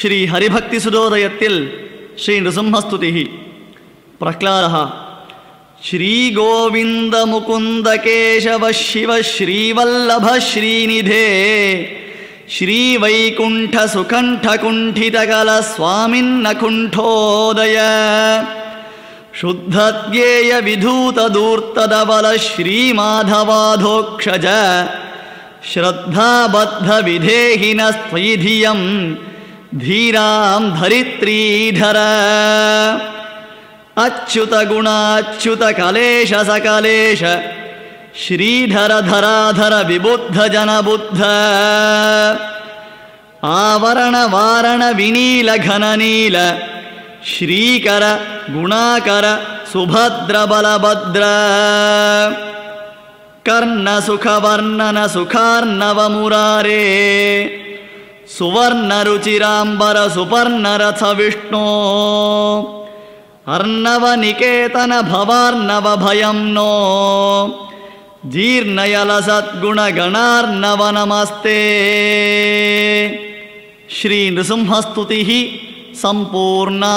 ஸ்ரீ ஹரிபக்தி श्रीहरिभक्तिसुधोदयति श्रीनृसिंहस्तुतिः प्रह्लादः। श्रीगोविन्दमुकुन्द केशव शिव श्रीवल्लभ श्रीनिधे श्रीवैकुण्ठसुकण्ठकुण्ठितकलस्वामि नकुण्ठोदय शुद्धध्येयविधूतदूर्तदबल श्रीमाधवाधोक्षज श्रद्धाबद्धविधेहिनस्त्वयिधियं धीरां धरित्रीधर। अच्युतगुणाच्युतकलेश सकलेश। श्रीधर धराधर आवरणवारण विनीलघननील श्रीकर गुणाकर सुभद्रबलभद्र कर्णसुखवर्णन सुखार्णवमुरारे सुवर्णरुचिराम्बर सुपर्णरथ विष्णो अर्णवनिकेतन भवार्णवभयं नो जीर्णयलसद्गुणगणार्णव नमस्ते श्रीनृसिंहस्तुतिः सम्पूर्णा